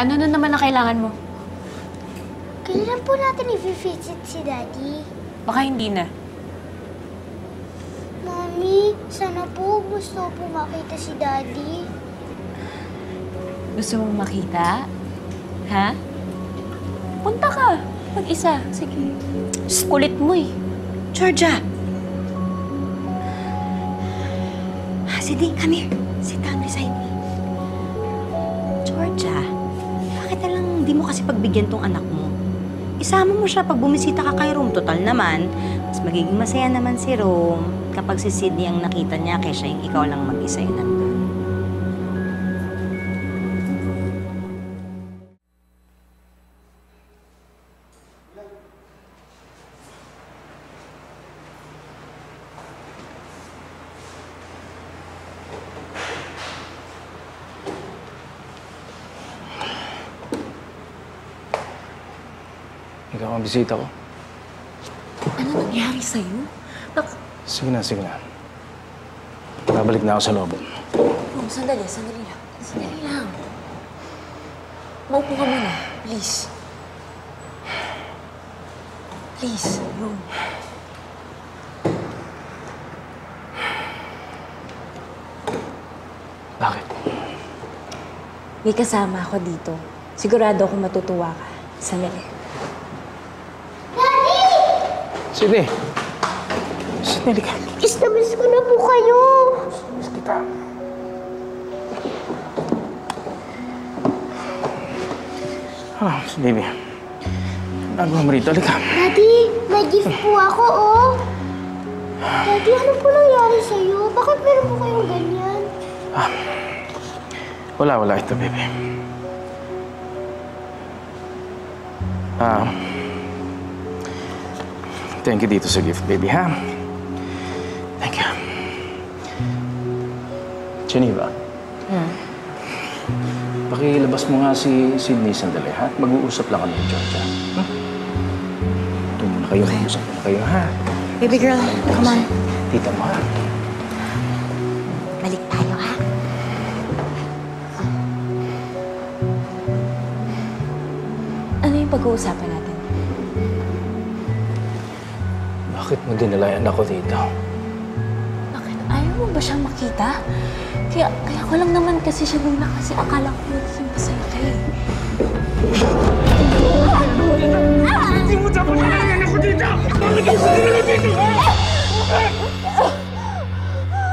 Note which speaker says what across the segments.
Speaker 1: Ano na naman na kailangan mo?
Speaker 2: Kailan po natin i-visit si Daddy?
Speaker 1: Baka hindi na.
Speaker 2: Mami, sana po gusto po makita si Daddy.
Speaker 1: Gusto mong makita? Ha? Punta ka. Mag-isa. Sige. Kulit mo eh.
Speaker 3: Georgia! Sidi, come here. Sit down beside me. Georgia, di mo kasi pagbigyan tong anak mo? Isama mo siya pag bumisita ka kay Rome. Total naman, mas magiging masaya naman si Rome kapag si Sydney ang nakita niya kaysa yung ikaw lang mag-isa yung nandun.
Speaker 4: Ikaw ang bisita ko.
Speaker 1: Ano nangyari sa'yo? Bak-
Speaker 4: Sige na, sige na. Babalik na ako sa loob.
Speaker 1: Rom, sandali. Sandali lang. Sandali lang. Maupo ka muna. Please. Please, Rom.
Speaker 4: Bakit?
Speaker 1: May kasama ako dito. Sigurado ako matutuwa ka. Sandali.
Speaker 4: Sige. Sandali ka.
Speaker 2: Miss na miss ko na po kayo.
Speaker 4: Miss kita. Ah, si baby. Nagawa mo rito. Halika.
Speaker 2: Daddy, may gift po ako, oh. Daddy, ano po nangyari sa'yo? Bakit meron po kayong ganyan?
Speaker 4: Wala, wala ito, baby. Ah, thank you dito sa gift, baby, ha? Thank you. Geneva.
Speaker 1: Hmm.
Speaker 4: Pakilabas mo nga si Sydney sandali, ha? Mag-uusap lang kami ni Georgia. Hmm? Ito muna kayo, mag-usap muna kayo, ha?
Speaker 3: Baby girl, come on.
Speaker 4: Tita mo, ha?
Speaker 3: Balik tayo, ha?
Speaker 1: Ano yung pag-uusapan natin?
Speaker 4: Bakit mo dinala yung anak ko dito?
Speaker 1: Bakit? Ayaw mo ba siyang makita? Kaya, kaya ko lang naman kasi siya nuna kasi akala ko magiging masaya ka eh.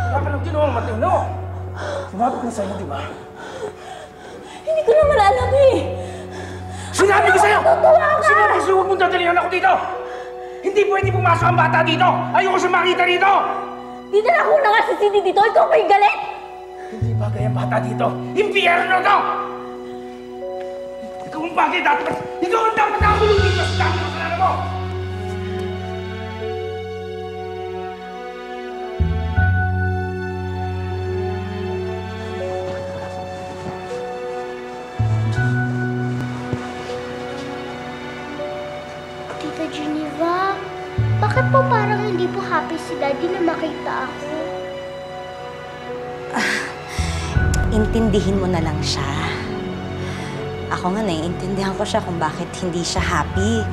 Speaker 4: Wala ka lang ginawang matino. Sinabi ko sa'yo, di ba?
Speaker 1: Hindi ko naman alam eh.
Speaker 4: Sinabi ko sa'yo! Sinabi ko sa'yo, huwag mong dadalihan ako dito! Hindi pwede pumasok ang bata dito! Ayoko siya makita dito!
Speaker 1: Dinala ko na nga si Cindy dito. Ikaw may galit!
Speaker 4: Hindi bagay ang bata dito! Impiyerno to! Ikaw ang bagay dapat! Ikaw ang dapat nakakulong dito sa dami ng kasalanan mo!
Speaker 2: Tita Geneva, bakit po parang hindi po happy si Daddy na makita ako?
Speaker 3: Intindihin mo na lang siya. Ako nga, naiintindihan ko siya kung bakit hindi siya happy.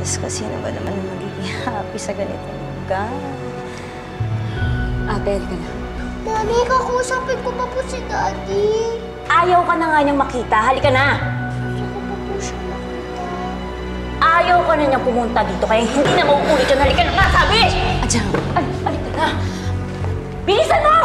Speaker 3: Diyos ko, sino ba naman magiging happy sa ganitong lugar?
Speaker 1: Ate, halika na.
Speaker 2: Mami, kakusapin ko pa po si Daddy.
Speaker 1: Ayaw ka na nga niyang makita. Halika na! Ka na niyang pumunta dito kaya hindi na mauulit yun. Halika na nga, sabi! Adyan! Ay, halika na! Bilisan mo!